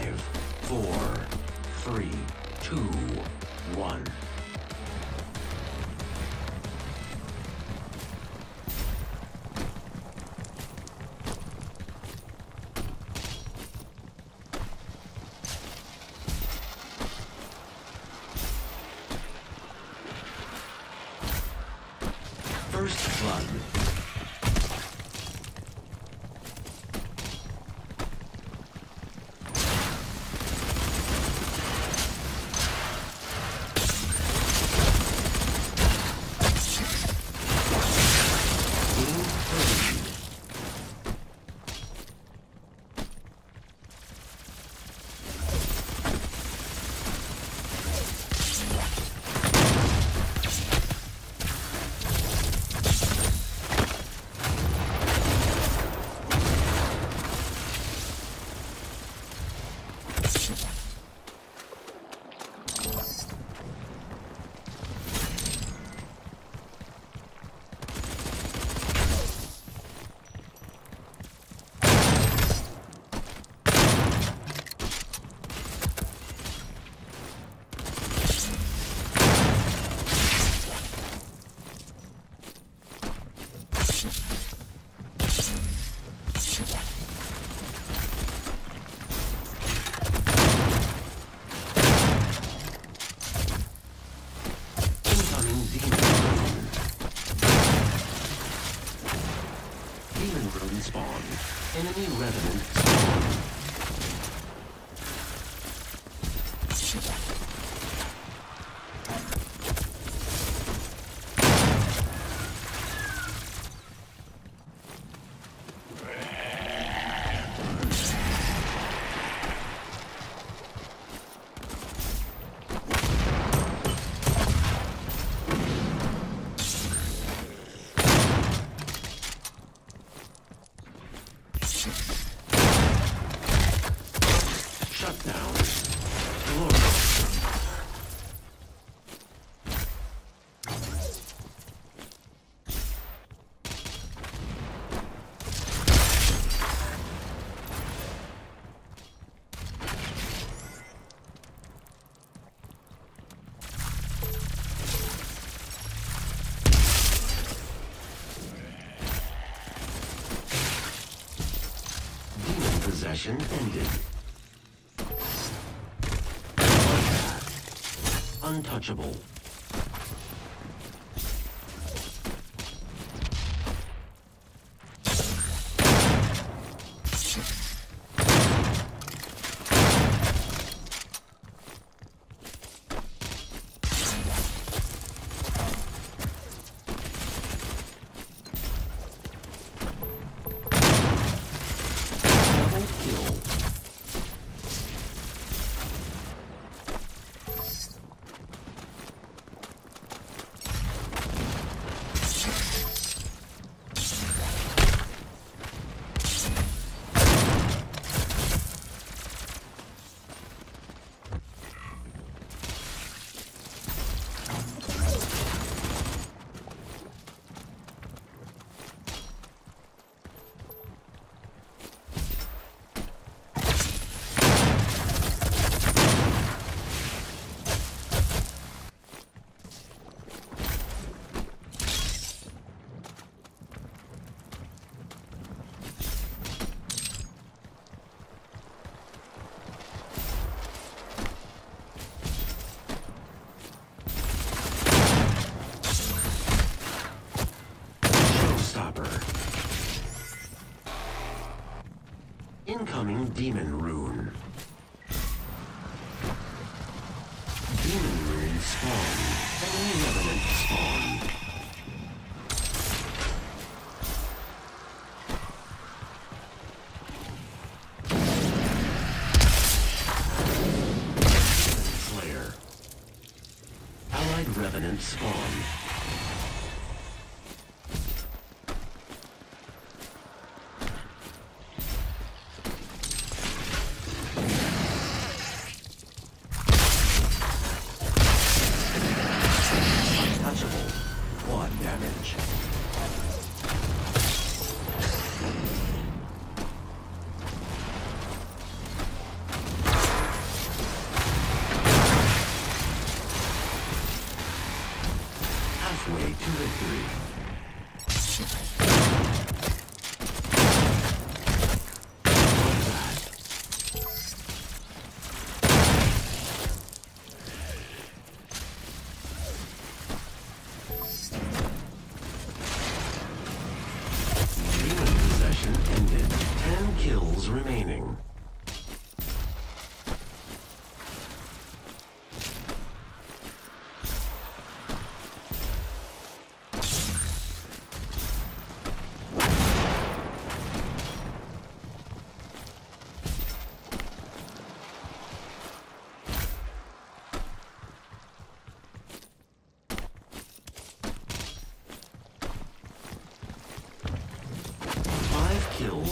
Five, four, three, two, one. First blood. Game three. Incoming demon rune. Demon rune spawn. Enemy revenant possession ended. Untouchable. Demon rune. Demon rune spawn. Enemy revenant spawn. Slayer. Allied revenant spawn.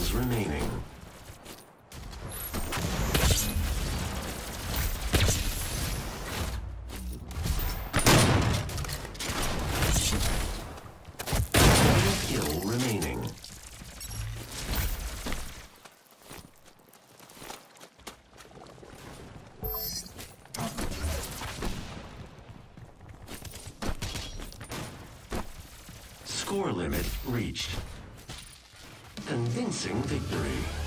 seconds remaining. Score limit reached. Convincing victory.